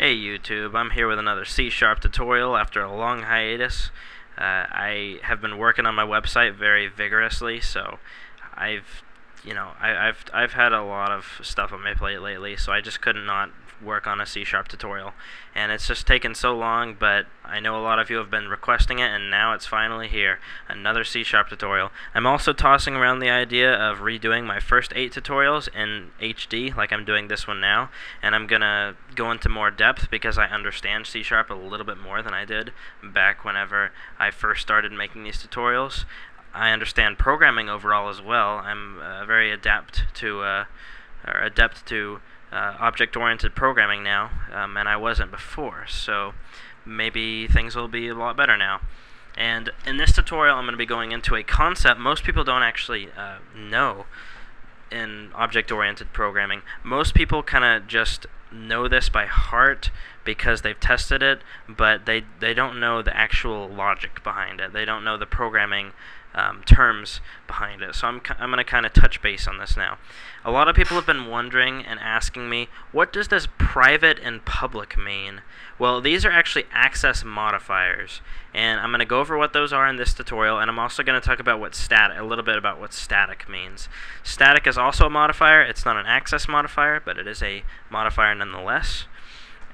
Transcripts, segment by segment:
Hey YouTube, I'm here with another C-sharp tutorial after a long hiatus. Uh, I have been working on my website very vigorously, so I've, you know, I, have I've had a lot of stuff on my plate lately, so I just couldn't not work on a C-sharp tutorial. And it's just taken so long, but I know a lot of you have been requesting it, and now it's finally here. Another C-sharp tutorial. I'm also tossing around the idea of redoing my first eight tutorials in HD, like I'm doing this one now. And I'm going to go into more depth because I understand C-sharp a little bit more than I did back whenever I first started making these tutorials. I understand programming overall as well. I'm uh, very adept to, uh, adept to uh, object-oriented programming now, um, and I wasn't before, so maybe things will be a lot better now. And in this tutorial, I'm going to be going into a concept most people don't actually uh, know in object-oriented programming. Most people kind of just know this by heart because they've tested it, but they, they don't know the actual logic behind it. They don't know the programming um, terms behind it. So I'm, I'm going to kind of touch base on this now. A lot of people have been wondering and asking me, what does this private and public mean? Well, these are actually access modifiers, and I'm going to go over what those are in this tutorial, and I'm also going to talk about what stat a little bit about what static means. Static is also a modifier. It's not an access modifier, but it is a modifier nonetheless.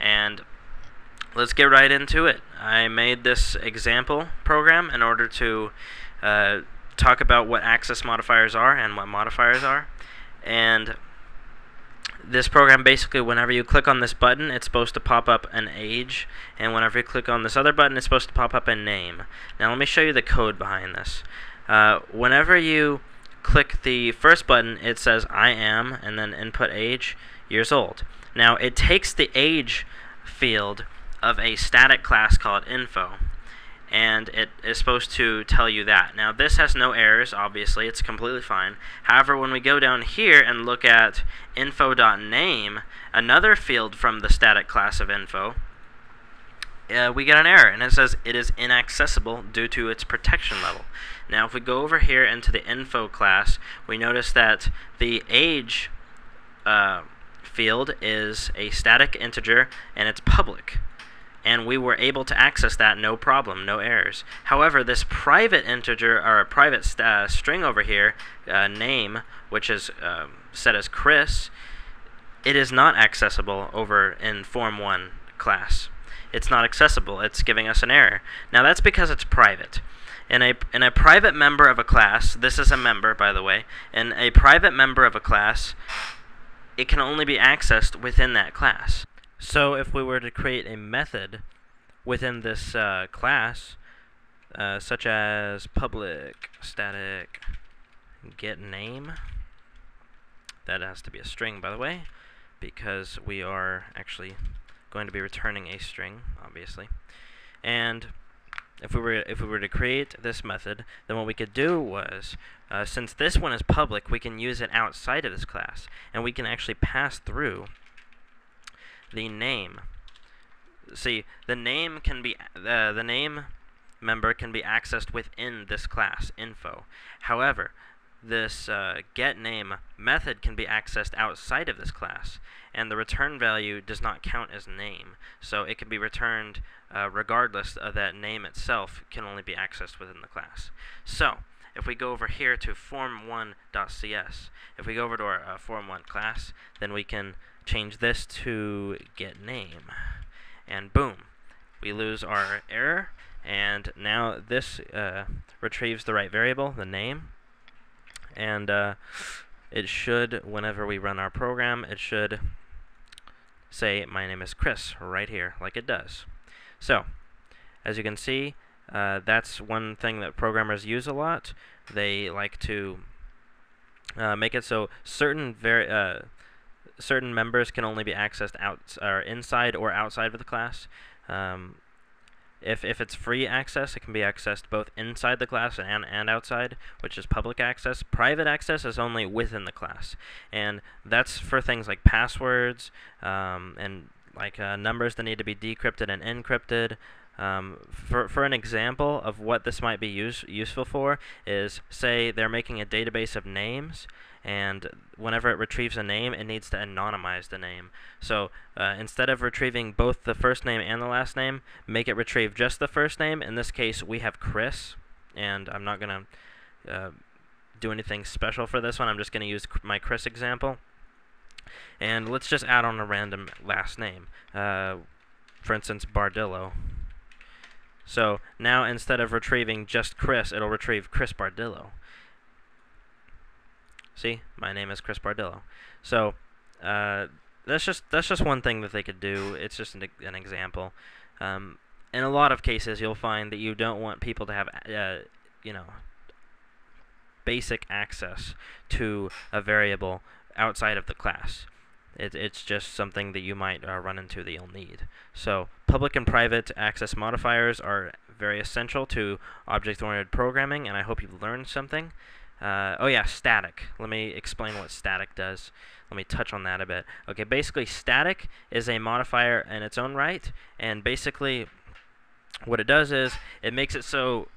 And let's get right into it. I made this example program in order to uh, talk about what access modifiers are and what modifiers are. And this program basically, whenever you click on this button, it's supposed to pop up an age, and whenever you click on this other button, it's supposed to pop up a name. Now let me show you the code behind this. Uh, whenever you click the first button, it says I am, and then input age, years old. Now it takes the age field of a static class called info and it is supposed to tell you that. Now this has no errors, obviously, it's completely fine. However, when we go down here and look at info.name, another field from the static class of info, uh, we get an error, and it says it is inaccessible due to its protection level. Now if we go over here into the info class, we notice that the age uh, field is a static integer, and it's public and we were able to access that no problem, no errors. However, this private integer, or a private uh, string over here, uh, name, which is uh, set as Chris, it is not accessible over in Form 1 class. It's not accessible. It's giving us an error. Now that's because it's private. In a, in a private member of a class, this is a member, by the way, in a private member of a class, it can only be accessed within that class. So if we were to create a method within this uh, class, uh, such as public static get name, that has to be a string by the way, because we are actually going to be returning a string, obviously. And if we were if we were to create this method, then what we could do was, uh, since this one is public, we can use it outside of this class, and we can actually pass through the name. See, the name can be uh, the name member can be accessed within this class info. However, this uh, get name method can be accessed outside of this class, and the return value does not count as name, so it can be returned uh, regardless of that name itself can only be accessed within the class. So, if we go over here to form1.cs, if we go over to our uh, form1 class, then we can change this to get name. And boom, we lose our error. And now this uh, retrieves the right variable, the name. And uh, it should, whenever we run our program, it should say, my name is Chris, right here, like it does. So, as you can see, uh, that's one thing that programmers use a lot. They like to uh, make it so certain very uh, certain members can only be accessed out or inside or outside of the class. Um, if, if it's free access, it can be accessed both inside the class and, and outside, which is public access. Private access is only within the class. And that's for things like passwords um, and like uh, numbers that need to be decrypted and encrypted, Um, for, for an example of what this might be use, useful for is, say, they're making a database of names, and whenever it retrieves a name, it needs to anonymize the name. So uh, instead of retrieving both the first name and the last name, make it retrieve just the first name. In this case, we have Chris, and I'm not going to uh, do anything special for this one. I'm just going to use my Chris example. And let's just add on a random last name. Uh, for instance, Bardillo. So now instead of retrieving just Chris, it'll retrieve Chris Bardillo. See, my name is Chris Bardillo. So uh, that's just that's just one thing that they could do. It's just an, an example. Um, in a lot of cases, you'll find that you don't want people to have, uh, you know, basic access to a variable outside of the class. It, it's just something that you might uh, run into that you'll need. So public and private access modifiers are very essential to object-oriented programming, and I hope you've learned something. Uh, oh yeah, static. Let me explain what static does. Let me touch on that a bit. Okay, basically static is a modifier in its own right, and basically what it does is it makes it so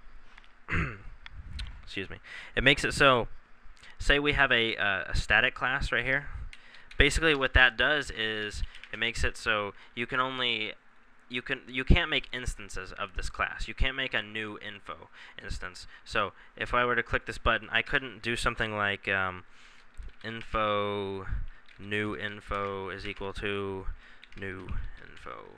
excuse me. It makes it so say we have a, uh, a static class right here basically what that does is it makes it so you can only you can you can't make instances of this class. You can't make a new info instance. So if I were to click this button, I couldn't do something like um, info new info is equal to new info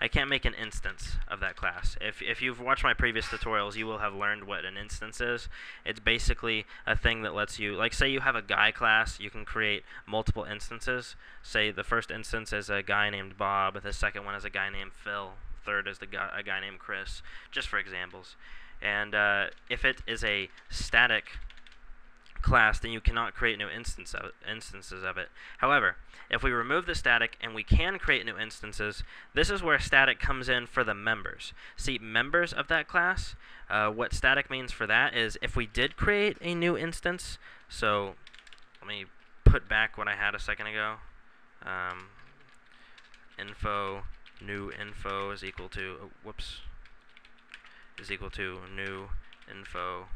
I can't make an instance of that class. If, if you've watched my previous tutorials, you will have learned what an instance is. It's basically a thing that lets you, like say you have a guy class, you can create multiple instances. Say the first instance is a guy named Bob, the second one is a guy named Phil, third is the guy, a guy named Chris, just for examples. And uh, if it is a static class, then you cannot create new instance of instances of it. However, if we remove the static and we can create new instances, this is where static comes in for the members. See, members of that class, uh, what static means for that is if we did create a new instance, so let me put back what I had a second ago. Um, info new info is equal to, oh, whoops, is equal to new info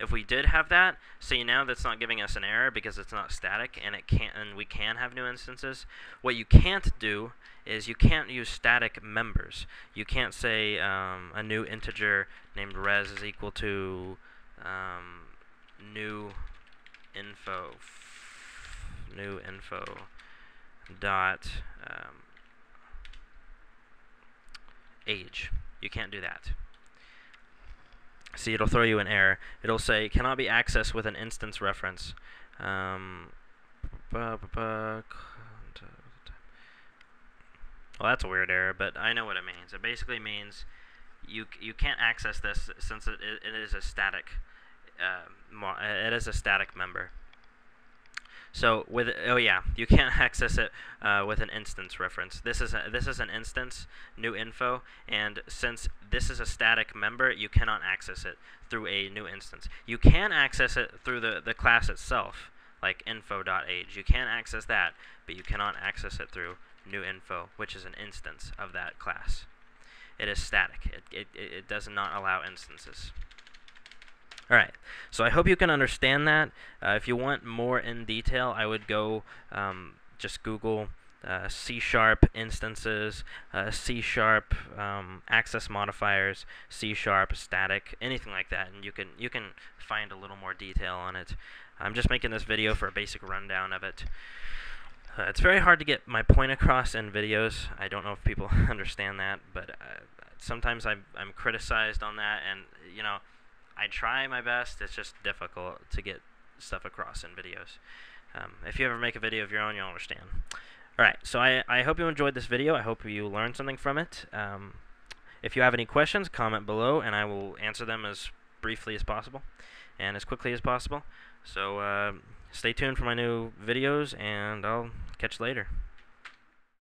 if we did have that, see now that's not giving us an error because it's not static and it can't and we can have new instances. What you can't do is you can't use static members. You can't say um, a new integer named res is equal to um, new info new info dot um, age. You can't do that. See, it'll throw you an error. It'll say, cannot be accessed with an instance reference. Um, well, that's a weird error, but I know what it means. It basically means you you can't access this since it, it is a static uh, it is a static member. So with oh yeah, you can't access it uh, with an instance reference. This is a, this is an instance new info, and since this is a static member, you cannot access it through a new instance. You can access it through the the class itself, like info.age. You can access that, but you cannot access it through new info, which is an instance of that class. It is static. It it it does not allow instances. Alright, so I hope you can understand that. Uh, if you want more in detail, I would go um, just Google uh, C-sharp instances, uh, C-sharp um, access modifiers, C-sharp static, anything like that, and you can you can find a little more detail on it. I'm just making this video for a basic rundown of it. Uh, it's very hard to get my point across in videos. I don't know if people understand that, but uh, sometimes I'm, I'm criticized on that, and you know. I try my best. It's just difficult to get stuff across in videos. Um, if you ever make a video of your own, you'll understand. Alright, so I, I hope you enjoyed this video. I hope you learned something from it. Um, if you have any questions, comment below, and I will answer them as briefly as possible and as quickly as possible. So uh, stay tuned for my new videos, and I'll catch you later.